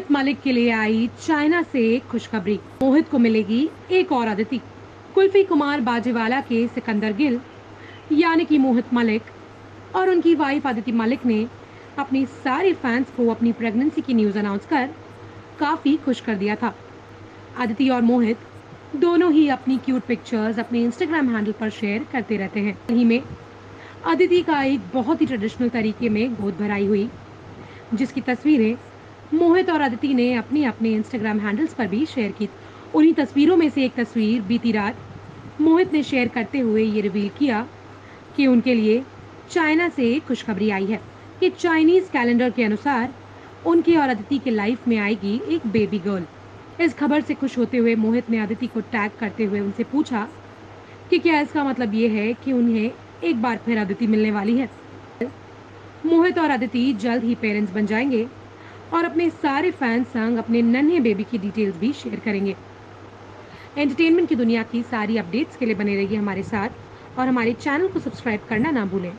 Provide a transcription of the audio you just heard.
मोहित मलिक के लिए आई चाइना से खुशखबरी। मोहित को मिलेगी एक और अदिति। कुल्फी कुमार बाजेवाला के सिकंदर गिल, यानी कि मोहित मलिक और उनकी वाइफ अदिति मलिक ने अपनी सारे फैंस को अपनी प्रेगनेंसी की न्यूज़ अनाउंस कर काफ़ी खुश कर दिया था। अदिति और मोहित दोनों ही अपनी क्यूट पिक्चर्स अपने इंस्टाग्राम हैंडल पर शेयर करते रहते हैं। वहीं में अदिति का एक बहुत ही ट्रेडिशनल तरीके में गोद भराई हुई, जिसकी तस्वीरें मोहित और अदिति ने अपने अपने इंस्टाग्राम हैंडल्स पर भी शेयर की। उन्हीं तस्वीरों में से एक तस्वीर बीती रात मोहित ने शेयर करते हुए ये रिवील किया कि उनके लिए चाइना से खुशखबरी आई है कि चाइनीज़ कैलेंडर के अनुसार उनके और अदिति के लाइफ में आएगी एक बेबी गर्ल इस खबर से खुश होते हुए मोहित ने अदिति को टैग करते हुए उनसे पूछा कि क्या इसका मतलब ये है कि उन्हें एक बार फिर अदिति मिलने वाली है। मोहित और अदिति जल्द ही पेरेंट्स बन जाएँगे। और अपने सारे फैंस संग अपने नन्हे बेबी की डिटेल्स भी शेयर करेंगे। एंटरटेनमेंट की दुनिया की सारी अपडेट्स के लिए बने रहिए हमारे साथ और हमारे चैनल को सब्सक्राइब करना ना भूलें।